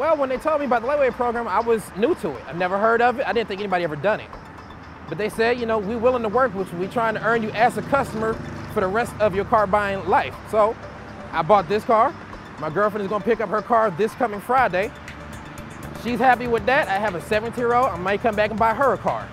Well, when they told me about the lightweight program, I was new to it. I've never heard of it. I didn't think anybody ever done it. But they said, you know, we're willing to work with you. We're trying to earn you as a customer for the rest of your car buying life. So I bought this car. My girlfriend is gonna pick up her car this coming Friday. She's happy with that. I have a 17 year old. I might come back and buy her a car.